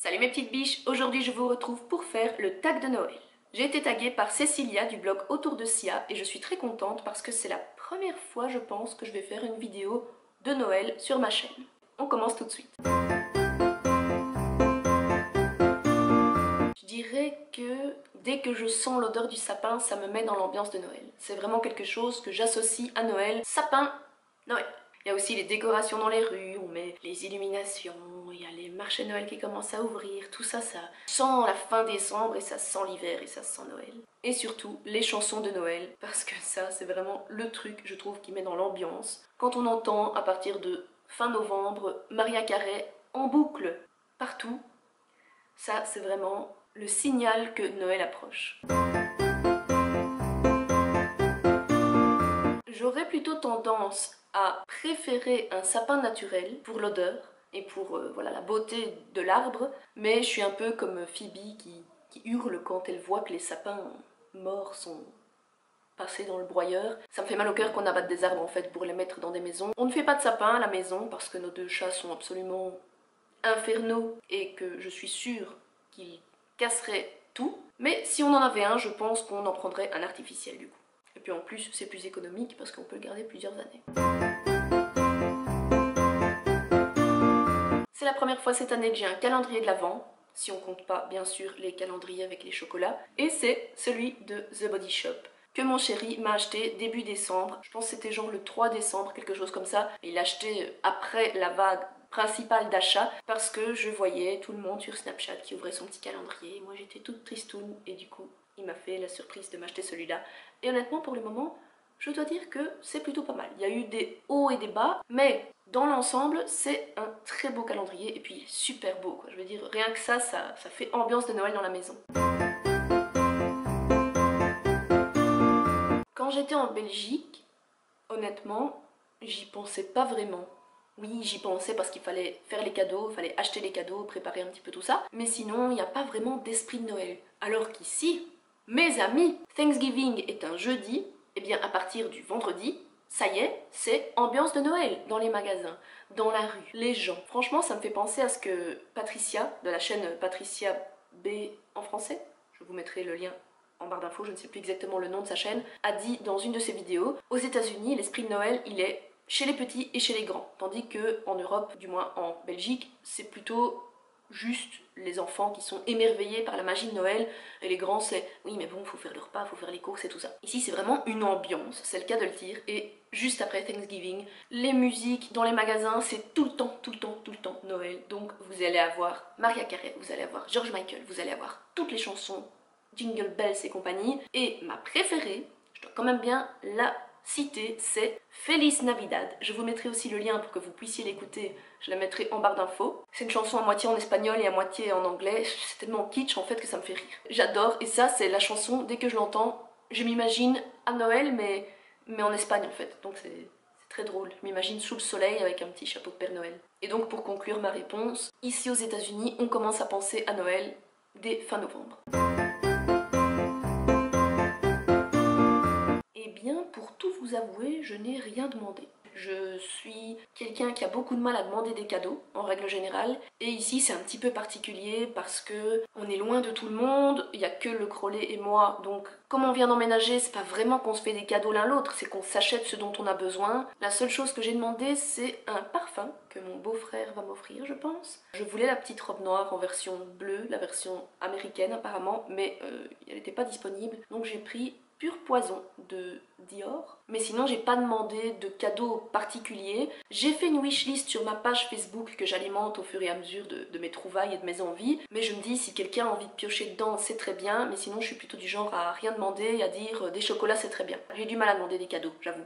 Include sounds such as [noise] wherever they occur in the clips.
Salut mes petites biches, aujourd'hui je vous retrouve pour faire le tag de Noël. J'ai été taguée par Cécilia du blog Autour de Sia et je suis très contente parce que c'est la première fois je pense que je vais faire une vidéo de Noël sur ma chaîne. On commence tout de suite. Je dirais que dès que je sens l'odeur du sapin, ça me met dans l'ambiance de Noël. C'est vraiment quelque chose que j'associe à Noël. Sapin, Noël. Il y a aussi les décorations dans les rues, on met les illuminations, il y a les marchés Noël qui commencent à ouvrir, tout ça, ça sent la fin décembre et ça sent l'hiver et ça sent Noël. Et surtout, les chansons de Noël, parce que ça, c'est vraiment le truc, je trouve, qui met dans l'ambiance. Quand on entend, à partir de fin novembre, Maria Carey en boucle, partout, ça, c'est vraiment le signal que Noël approche. J'aurais plutôt tendance à préférer un sapin naturel pour l'odeur et pour euh, voilà, la beauté de l'arbre, mais je suis un peu comme Phoebe qui, qui hurle quand elle voit que les sapins morts sont passés dans le broyeur. Ça me fait mal au cœur qu'on abatte des arbres en fait pour les mettre dans des maisons. On ne fait pas de sapin à la maison parce que nos deux chats sont absolument infernaux et que je suis sûre qu'ils casseraient tout. Mais si on en avait un, je pense qu'on en prendrait un artificiel du coup. Et puis en plus, c'est plus économique parce qu'on peut le garder plusieurs années. C'est la première fois cette année que j'ai un calendrier de l'Avent, si on compte pas bien sûr les calendriers avec les chocolats, et c'est celui de The Body Shop que mon chéri m'a acheté début décembre. Je pense que c'était genre le 3 décembre, quelque chose comme ça. Il l'a acheté après la vague principale d'achat parce que je voyais tout le monde sur Snapchat qui ouvrait son petit calendrier. Moi j'étais toute tristoune et du coup il m'a fait la surprise de m'acheter celui-là. Et honnêtement pour le moment, je dois dire que c'est plutôt pas mal. Il y a eu des hauts et des bas, mais dans l'ensemble, c'est un très beau calendrier et puis super beau. Je veux dire, rien que ça, ça fait ambiance de Noël dans la maison. Quand j'étais en Belgique, honnêtement, j'y pensais pas vraiment. Oui, j'y pensais parce qu'il fallait faire les cadeaux, il fallait acheter les cadeaux, préparer un petit peu tout ça. Mais sinon, il n'y a pas vraiment d'esprit de Noël. Alors qu'ici, mes amis, Thanksgiving est un jeudi, et bien à partir du vendredi, ça y est, c'est ambiance de Noël dans les magasins, dans la rue, les gens. Franchement, ça me fait penser à ce que Patricia, de la chaîne Patricia B en français, je vous mettrai le lien en barre d'infos, je ne sais plus exactement le nom de sa chaîne, a dit dans une de ses vidéos, aux états unis l'esprit de Noël, il est chez les petits et chez les grands. Tandis que en Europe, du moins en Belgique, c'est plutôt juste les enfants qui sont émerveillés par la magie de Noël et les grands c'est oui mais bon faut faire le repas, faut faire les courses et tout ça. Ici c'est vraiment une ambiance, c'est le cas de le dire et juste après Thanksgiving, les musiques dans les magasins c'est tout le temps, tout le temps, tout le temps Noël donc vous allez avoir Maria Carey, vous allez avoir George Michael, vous allez avoir toutes les chansons Jingle Bells et compagnie et ma préférée, je dois quand même bien la cité, c'est Feliz Navidad. Je vous mettrai aussi le lien pour que vous puissiez l'écouter, je la mettrai en barre d'infos. C'est une chanson à moitié en espagnol et à moitié en anglais, c'est tellement kitsch en fait que ça me fait rire. J'adore, et ça c'est la chanson, dès que je l'entends, je m'imagine à Noël mais, mais en Espagne en fait, donc c'est très drôle. Je m'imagine sous le soleil avec un petit chapeau de Père Noël. Et donc pour conclure ma réponse, ici aux états unis on commence à penser à Noël dès fin novembre. Vous avouer, je n'ai rien demandé. Je suis quelqu'un qui a beaucoup de mal à demander des cadeaux, en règle générale. Et ici, c'est un petit peu particulier parce que on est loin de tout le monde, il n'y a que le crollet et moi. Donc, comme on vient d'emménager, c'est pas vraiment qu'on se fait des cadeaux l'un l'autre, c'est qu'on s'achète ce dont on a besoin. La seule chose que j'ai demandé, c'est un parfum que mon beau-frère va m'offrir, je pense. Je voulais la petite robe noire en version bleue, la version américaine apparemment, mais euh, elle n'était pas disponible. Donc j'ai pris Pur Poison de Dior. Mais sinon, j'ai pas demandé de cadeau particulier. J'ai fait une wishlist sur ma page Facebook que j'alimente au fur et à mesure de, mes trouvailles et de mes envies. Mais je me dis, si quelqu'un a envie de piocher dedans, c'est très bien. Mais sinon, je suis plutôt du genre à rien demander à dire euh, des chocolats, c'est très bien. J'ai du mal à demander des cadeaux, j'avoue.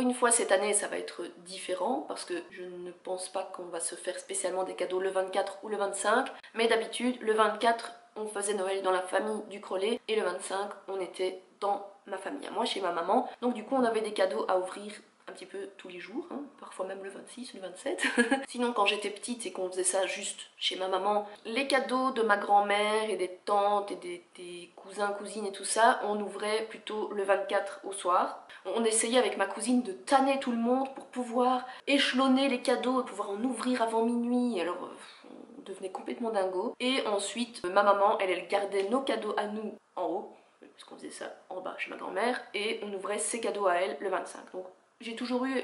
Une fois, cette année, ça va être différent parce que je ne pense pas qu'on va se faire spécialement des cadeaux le 24 ou le 25. Mais d'habitude, le 24, on faisait Noël dans la famille du Crollet et le 25, on était dans ma famille, à moi, chez ma maman. Donc du coup, on avait des cadeaux à ouvrir un petit peu tous les jours, hein, parfois même le 26 ou le 27. [laughs] Sinon quand j'étais petite et qu'on faisait ça juste chez ma maman, les cadeaux de ma grand-mère et des tantes et des, cousins, cousines et tout ça, on ouvrait plutôt le 24 au soir. On essayait avec ma cousine de tanner tout le monde pour pouvoir échelonner les cadeaux et pouvoir en ouvrir avant minuit. Alors on devenait complètement dingo. Et ensuite, ma maman, elle, elle gardait nos cadeaux à nous en haut parce qu'on faisait ça en bas chez ma grand-mère, et on ouvrait ses cadeaux à elle le 25. Donc j'ai toujours eu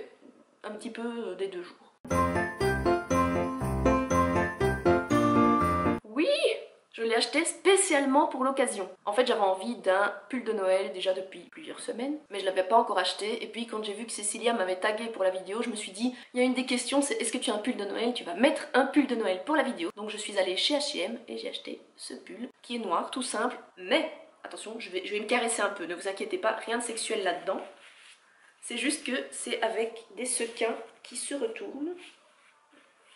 un petit peu des deux jours. Oui Je l'ai acheté spécialement pour l'occasion. En fait j'avais envie d'un pull de Noël déjà depuis plusieurs semaines, mais je l'avais pas encore acheté, et puis quand j'ai vu que Cécilia m'avait tagué pour la vidéo, je me suis dit, il y a une des questions, c'est est-ce que tu as un pull de Noël? Tu vas mettre un pull de Noël pour la vidéo. Donc je suis allée chez H&M et j'ai acheté ce pull, qui est noir, tout simple, mais attention, je vais, je vais me caresser un peu, ne vous inquiétez pas, rien de sexuel là-dedans. C'est juste que c'est avec des sequins qui se retournent.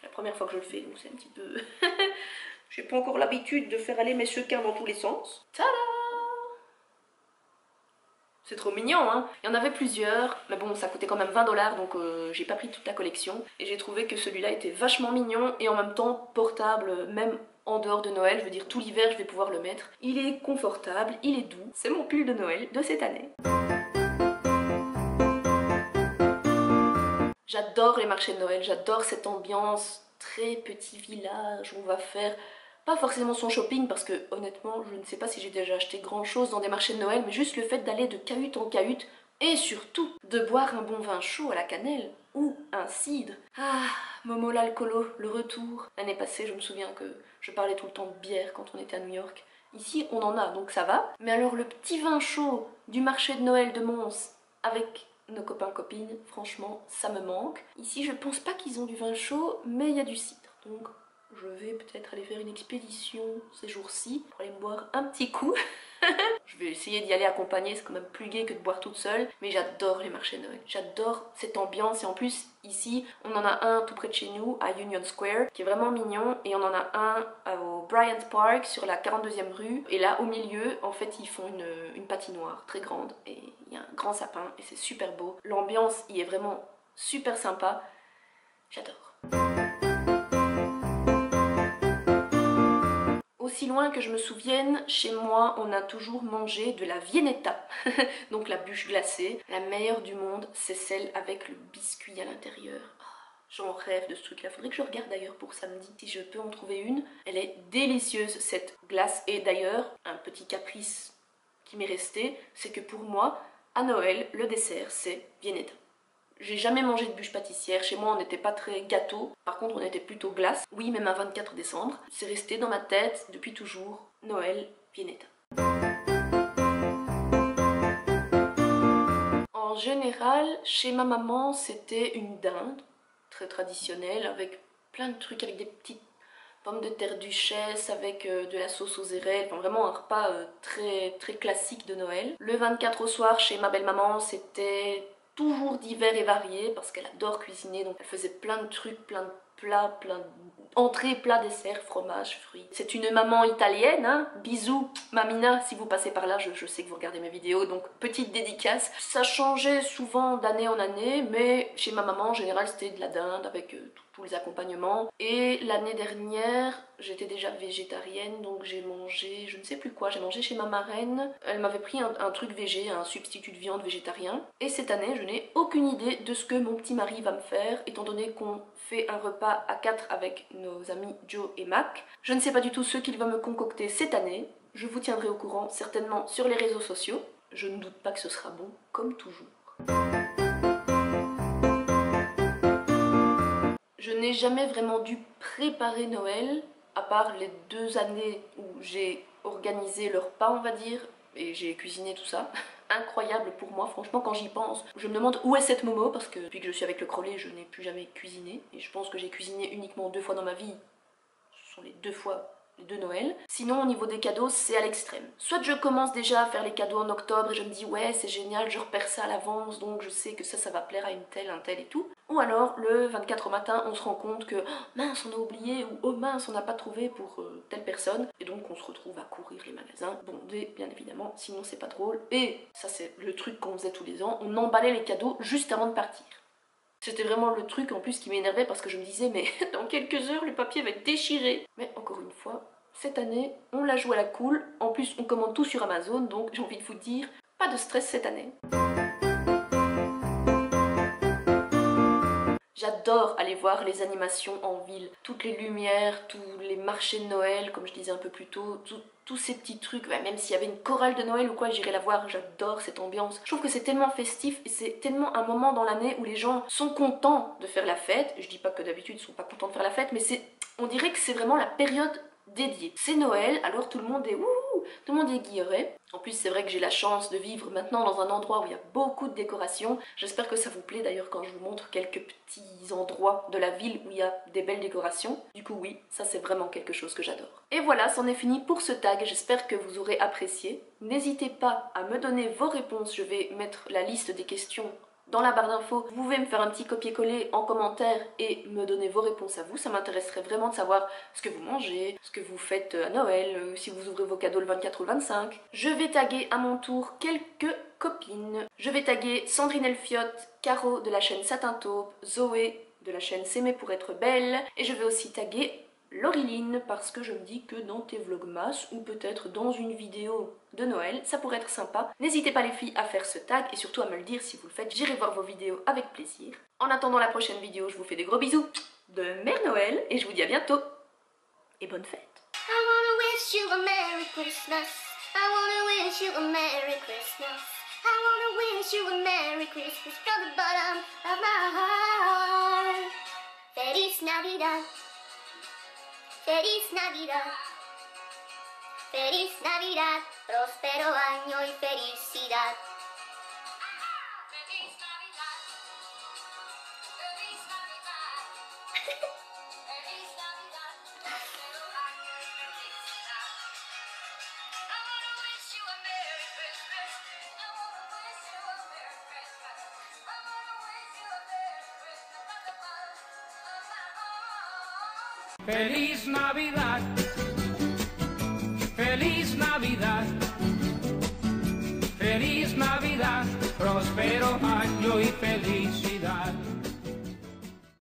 La première fois que je le fais, donc c'est un petit peu... [laughs] J'ai pas encore l'habitude de faire aller mes sequins dans tous les sens. Tada c'est trop mignon, hein Il y en avait plusieurs, mais bon, ça coûtait quand même 20 dollars, donc euh, j'ai pas pris toute la collection. Et j'ai trouvé que celui-là était vachement mignon et en même temps portable, même en dehors de Noël. Je veux dire, tout l'hiver, je vais pouvoir le mettre. Il est confortable, il est doux. C'est mon pull de Noël de cette année. J'adore les marchés de Noël, j'adore cette ambiance très petit village on va faire pas forcément son shopping parce que honnêtement je ne sais pas si j'ai déjà acheté grand chose dans des marchés de Noël mais juste le fait d'aller de cahute en cahute et surtout de boire un bon vin chaud à la cannelle ou un cidre. Ah, Momo l'alcoolo, le retour. L'année passée je me souviens que je parlais tout le temps de bière quand on était à New York. Ici on en a donc ça va. Mais alors le petit vin chaud du marché de Noël de Mons avec nos copains copines, franchement, ça me manque. Ici, je pense pas qu'ils ont du vin chaud, mais il y a du cidre. Donc, je vais peut-être aller faire une expédition ces jours-ci pour aller me boire un petit coup. [laughs] je vais essayer d'y aller accompagner, c'est quand même plus gai que de boire toute seule, mais j'adore les marchés de. J'adore cette ambiance et en plus ici on en a un tout près de chez nous à Union Square qui est vraiment mignon et on en a un au Bryant Park sur la 42e rue et là au milieu en fait ils font une, une patinoire très grande et il y a un grand sapin et c'est super beau. L'ambiance y est vraiment super sympa. J'adore. Que je me souvienne, chez moi, on a toujours mangé de la Viennetta, [laughs] donc la bûche glacée. La meilleure du monde, c'est celle avec le biscuit à l'intérieur. Oh, j'en rêve de ce truc-là. Faudrait que je regarde d'ailleurs pour samedi si je peux en trouver une. Elle est délicieuse cette glace. Et d'ailleurs, un petit caprice qui m'est resté, c'est que pour moi, à Noël, le dessert, c'est Viennetta. J'ai jamais mangé de bûche pâtissière, chez moi on n'était pas très gâteau, par contre on était plutôt glace. Oui, même un 24 décembre. C'est resté dans ma tête depuis toujours. Noël, Viennetta. En général, chez ma maman, c'était une dinde, très traditionnelle, avec plein de trucs, avec des petites pommes de terre duchesse avec euh, de la sauce aux érelles, enfin vraiment un repas euh, très très classique de Noël. Le 24 au soir chez ma belle-maman c'était toujours divers et variés parce qu'elle adore cuisiner donc elle faisait plein de trucs, plein de plats, plein d'entrées, plats, desserts, fromage, fruits. C'est une maman italienne, hein bisous mamina si vous passez par là, je, sais que vous regardez mes vidéos donc petite dédicace. Ça changeait souvent d'année en année mais chez ma maman en général c'était de la dinde avec euh, les accompagnements. Et l'année dernière j'étais déjà végétarienne donc j'ai mangé je ne sais plus quoi j'ai mangé chez ma marraine. Elle m'avait pris un, truc végé un substitut de viande végétarien. Et cette année je n'ai aucune idée de ce que mon petit mari va me faire étant donné qu'on fait un repas à quatre avec nos amis Joe et Mac. Je ne sais pas du tout ce qu'il va me concocter cette année. Je vous tiendrai au courant certainement sur les réseaux sociaux. Je ne doute pas que ce sera bon comme toujours je n'ai jamais vraiment dû préparer Noël à part les deux années où j'ai organisé le repas, on va dire, et j'ai cuisiné tout ça. [laughs] Incroyable pour moi, franchement, quand j'y pense. Je me demande où est cette Momo, parce que depuis que je suis avec le Crowley, je n'ai plus jamais cuisiné. Et je pense que j'ai cuisiné uniquement deux fois dans ma vie. Ce sont les deux fois de Noël. Sinon au niveau des cadeaux c'est à l'extrême. Soit je commence déjà à faire les cadeaux en octobre et je me dis ouais c'est génial je repère ça à l'avance donc je sais que ça ça va plaire à une telle, un tel et tout. Ou alors le 24 au matin on se rend compte que oh, mince on a oublié ou oh mince on n'a pas trouvé pour euh, telle personne et donc on se retrouve à courir les magasins bondés bien évidemment sinon c'est pas drôle et ça c'est le truc qu'on faisait tous les ans on emballait les cadeaux juste avant de partir. C'était vraiment le truc en plus qui m'énervait parce que je me disais mais [laughs] dans quelques heures le papier va être déchiré. Mais encore une fois, cette année, on la joue à la cool. En plus, on commande tout sur Amazon, donc j'ai envie de vous dire, pas de stress cette année. J'adore aller voir les animations en ville, toutes les lumières, tous les marchés de Noël, comme je disais un peu plus tôt, tous ces petits trucs, même s'il y avait une chorale de Noël ou quoi, j'irais la voir, j'adore cette ambiance. Je trouve que c'est tellement festif et c'est tellement un moment dans l'année où les gens sont contents de faire la fête. Je dis pas que d'habitude ils sont pas contents de faire la fête, mais on dirait que c'est vraiment la période dédié. C'est Noël, alors tout le monde est ouh, tout le monde est guilleré. En plus, c'est vrai que j'ai la chance de vivre maintenant dans un endroit où il y a beaucoup de décorations. J'espère que ça vous plaît d'ailleurs quand je vous montre quelques petits endroits de la ville où il y a des belles décorations. Du coup, oui, ça c'est vraiment quelque chose que j'adore. Et voilà, c'en est fini pour ce tag. J'espère que vous aurez apprécié. N'hésitez pas à me donner vos réponses. Je vais mettre la liste des questions dans la barre d'infos. Vous pouvez me faire un petit copier-coller en commentaire et me donner vos réponses à vous. Ça m'intéresserait vraiment de savoir ce que vous mangez, ce que vous faites à Noël, euh, si vous ouvrez vos cadeaux le 24 ou le 25. Je vais taguer à mon tour quelques copines. Je vais taguer Sandrine Elfiotte, Caro de la chaîne Satin Taupe, Zoé de la chaîne S'aimer pour être belle et je vais aussi taguer Lauriline parce que je me dis que dans tes vlogmas ou peut-être dans une vidéo de Noël, ça pourrait être sympa. N'hésitez pas les filles à faire ce tag et surtout à me le dire si vous le faites, j'irai voir vos vidéos avec plaisir. En attendant la prochaine vidéo, je vous fais des gros bisous de Mère Noël et je vous dis à bientôt et bonne fête. Feliz Navidad, próspero año y felicidad. Feliz Navidad.